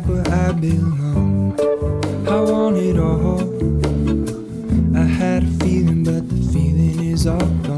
back where I belong. I want it all. I had a feeling, but the feeling is all gone.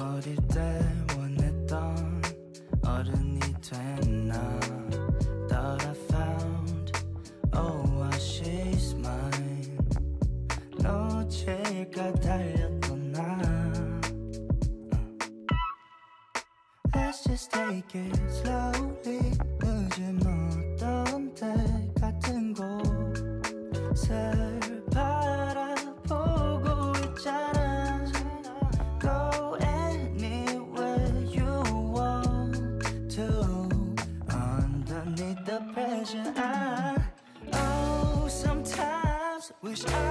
어릴 때 원했던 어른이 됐나 Thought I found oh she's mine 놓칠까 달렸던 나 Let's just take it slowly 늦은 어떤 때 같은 곳을 wish I